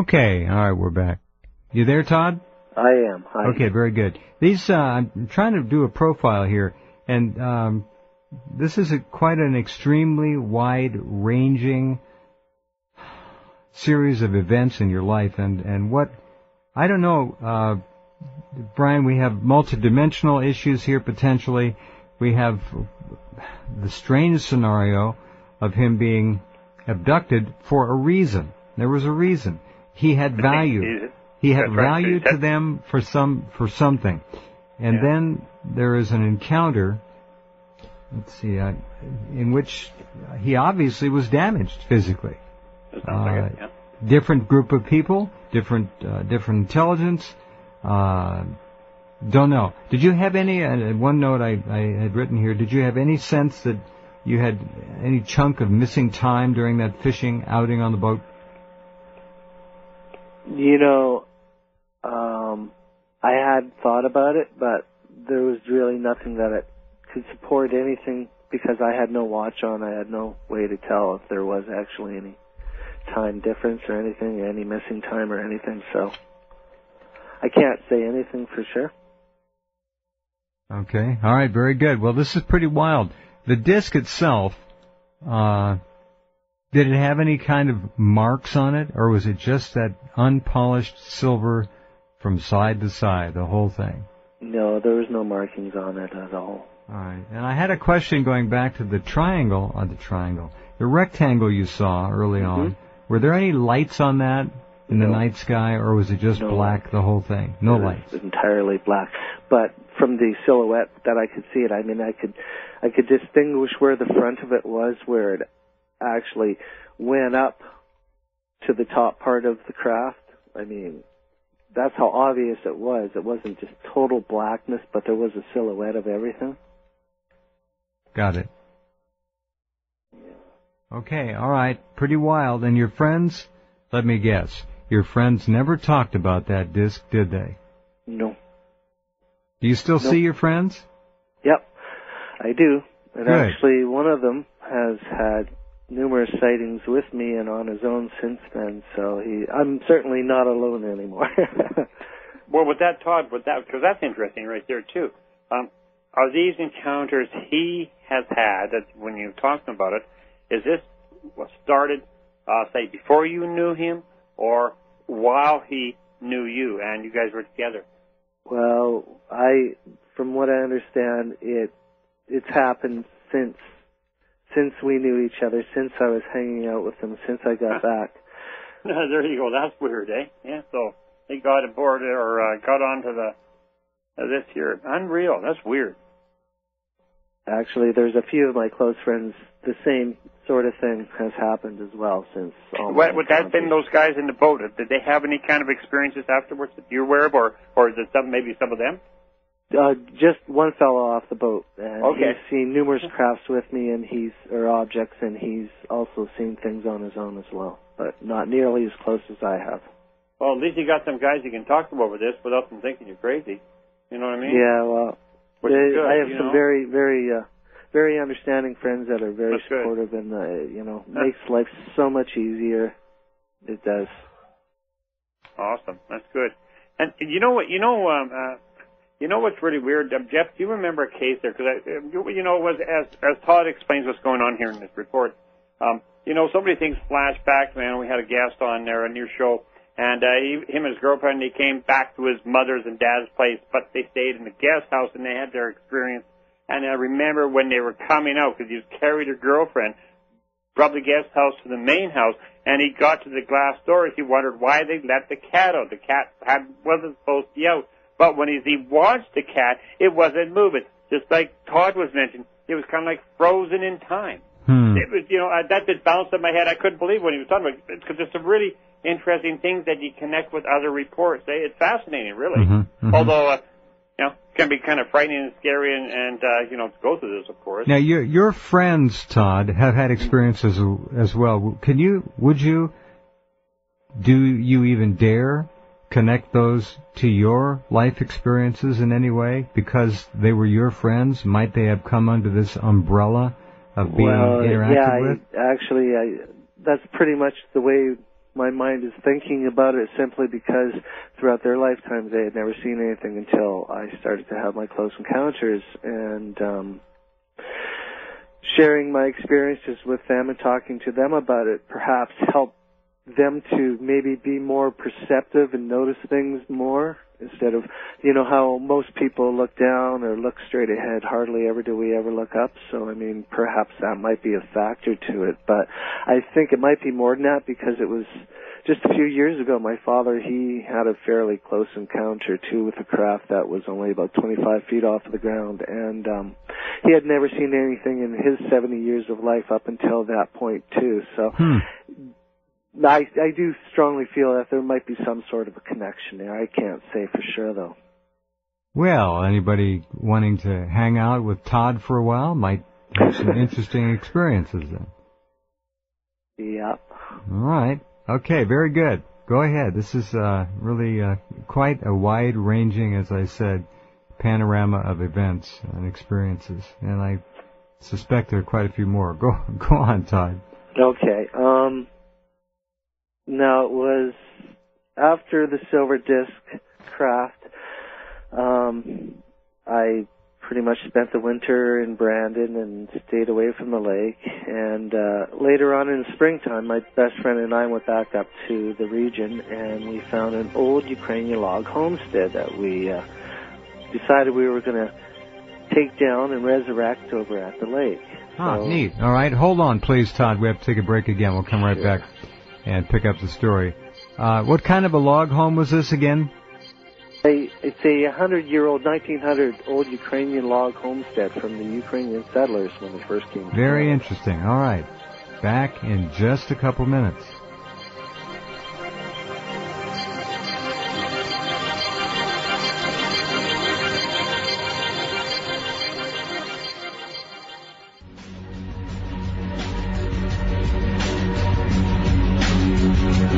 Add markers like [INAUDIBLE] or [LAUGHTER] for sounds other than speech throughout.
Okay, all right, we're back. You there, Todd? I am. Hi. Okay, very good. These uh, I'm trying to do a profile here, and um, this is a, quite an extremely wide-ranging series of events in your life, and and what I don't know, uh, Brian. We have multidimensional issues here potentially. We have the strange scenario of him being abducted for a reason. There was a reason. He had value. He had value to them for some for something, and Yeah. then there is an encounter. Let's see, uh, in which he obviously was damaged physically. Sounds like it, Uh, yeah. Different group of people, different uh, different intelligence. Uh, don't know. Did you have any? Uh, one note I, I had written here. Did you have any sense that you had any chunk of missing time during that fishing outing on the boat? You know, um, I had thought about it, but there was really nothing that it could support anything because I had no watch on. I had no way to tell if there was actually any time difference or anything, any missing time or anything. So I can't say anything for sure. Okay. All right. Very good. Well, this is pretty wild. The disc itself, uh, did it have any kind of marks on it, or was it just that unpolished silver from side to side, the whole thing? No, there was no markings on it at all. All right. And I had a question going back to the triangle, on the triangle, the rectangle you saw early on. Mm-hmm. Were there any lights on that in the night sky, or was it just No. black the whole thing? No It lights. entirely black. But from the silhouette that I could see it, I mean, I could, I could distinguish where the front of it was, where it actually went up to the top part of the craft. I mean, that's how obvious it was. It wasn't just total blackness, but there was a silhouette of everything. Got it. Okay, all right. Pretty wild. And your friends, let me guess, your friends never talked about that disc, did they? No. Do you still Nope. see your friends? Yep, I do. And Good. actually, one of them has had numerous sightings with me and on his own since then. So he, I'm certainly not alone anymore. [LAUGHS] Well, with that, Todd, with that, because that's interesting right there too. Um, are these encounters he has had? That when you're talking about it, is this what started, uh, say, before you knew him, or while he knew you and you guys were together? well, I, from what I understand, it, it's happened since, since we knew each other, since I was hanging out with him, since I got [LAUGHS] back. [LAUGHS] there you go. That's weird, eh? Yeah. So he got aboard or uh, got onto the uh, this year. Unreal. That's weird. Actually, there's a few of my close friends. The same sort of thing has happened as well since. What would that been those guys in the boat? Did they have any kind of experiences afterwards that you're aware of, or or is it some maybe some of them? Uh, just one fellow off the boat, and Okay. he's seen numerous crafts with me, and he's or objects, and he's also seen things on his own as well, but not nearly as close as I have. Well, at least you got some guys you can talk to over this without them thinking you're crazy. You know what I mean? Yeah, well, they- good, I have some know? very, very, uh, very understanding friends that are very That's good. supportive, and uh, you know, makes life so much easier. It does. Awesome. That's good. And you know what? You know, um, uh, you know what's really weird, um, Jeff? Do you remember a case there? Because you you know, was as as Todd explains what's going on here in this report. Um, you know, somebody thinks flashback. Man, we had a guest on there on your show, and uh, he, him and his girlfriend they came back to his mother's and dad's place, but they stayed in the guest house and they had their experience. And I remember when they were coming out because he carried her girlfriend from the guest house to the main house, and he got to the glass door. He wondered why they let the cat out. The cat had, wasn't supposed to be out. But when he, he watched the cat, it wasn't moving. Just like Todd was mentioning, it was kind of like frozen in time. Hmm. It was, you know, uh, that just bounced in my head. I couldn't believe what he was talking about because there's some really interesting things that you connect with other reports. Eh? It's fascinating, really. Mhm, mhm. Although, uh, you know, it can be kind of frightening and scary, and, and uh, you know, go through this, of course. Now, your your friends, Todd, have had experiences as well. Can you? Would you? Do you even dare connect those to your life experiences in any way because they were your friends? Might they have come under this umbrella of being well, interacted yeah, with? I, actually, I, that's pretty much the way my mind is thinking about it simply because throughout their lifetimes they had never seen anything until I started to have my close encounters and um sharing my experiences with them and talking to them about it perhaps helped them to maybe be more perceptive and notice things more instead of you know how most people look down or look straight ahead. Hardly ever do we ever look up. So i mean perhaps that might be a factor to it. But i think it might be more than that because it was just a few years ago my father he had a fairly close encounter too with a craft that was only about 25 feet off of the ground. And um he had never seen anything in his 70 years of life up until that point too. So Hmm. I, I do strongly feel that there might be some sort of a connection there. I can't say for sure though. Well, anybody wanting to hang out with Todd for a while might have some [LAUGHS] interesting experiences then. Yeah. All right. Okay, very good. Go ahead. This is uh, really uh, quite a wide-ranging, as I said, panorama of events and experiences, and I suspect there are quite a few more. Go, [LAUGHS] go on, Todd. Okay. Um. Now it was after the silver disc craft. Um, I pretty much spent the winter in Brandon and stayed away from the lake. And uh, later on in the springtime, my best friend and I went back up to the region, and we found an old Ukrainian log homestead that we uh, decided we were going to take down and resurrect over at the lake. Ah, So- neat. All right, hold on, please, Todd. We have to take a break again. We'll come right Sure. back and pick up the story. Uh, what kind of a log home was this again? A, it's a 100-year-old, 1900 old Ukrainian log homestead from the Ukrainian settlers when they first came. Very interesting. All right. Back in just a couple minutes.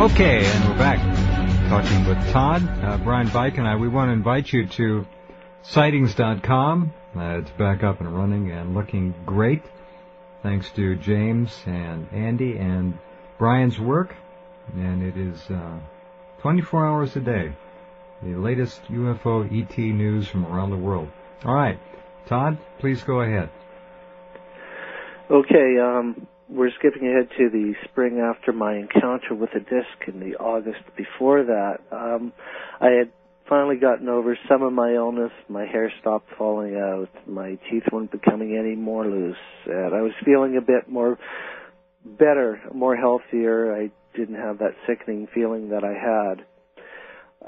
Okay, and we're back talking with Todd, uh, Brian Vike, and I. We want to invite you to sightings.com. Uh, it's back up and running and looking great, thanks to James and Andy and Brian's work. And it is uh, 24 hours a day. The latest UFO ET news from around the world. All right, Todd, please go ahead. Okay, um, we're skipping ahead to the spring after my encounter with the disc in the August before that. Um, I had finally gotten over some of my illness. My hair stopped falling out. My teeth weren't becoming any more loose. And I was feeling a bit more better, more healthier. I didn't have that sickening feeling that I had.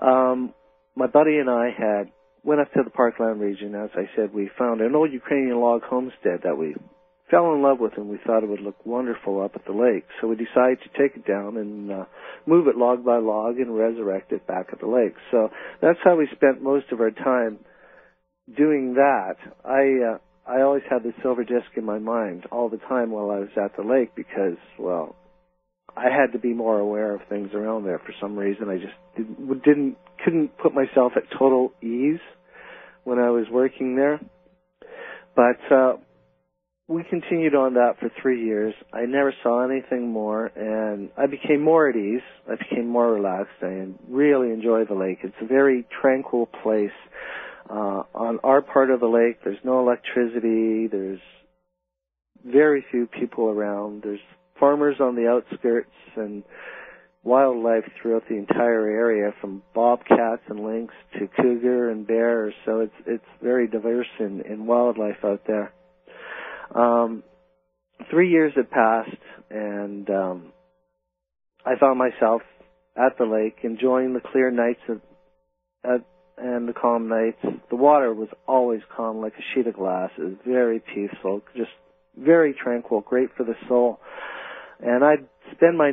Um, my buddy and I had went up to the Parkland region. As I said, we found an old Ukrainian log homestead that we fell in love with and we thought it would look wonderful up at the lake. So we decided to take it down and uh, move it log by log and resurrect it back at the lake. So that's how we spent most of our time doing that. I uh, I always had the silver disc in my mind all the time while I was at the lake because well I had to be more aware of things around there for some reason. I just didn't, didn't couldn't put myself at total ease when I was working there. But uh we continued on that for three years. I never saw anything more, and I became more at ease. I became more relaxed. I really enjoy the lake. It's a very tranquil place. Uh, on our part of the lake, there's no electricity. There's very few people around. There's farmers on the outskirts and wildlife throughout the entire area, from bobcats and lynx to cougar and bears. So it's it's very diverse in, in wildlife out there. Um, three years had passed, and um, I found myself at the lake, enjoying the clear nights of, and the calm nights. The water was always calm, like a sheet of glass. It was very peaceful, just very tranquil, great for the soul. And I'd spend my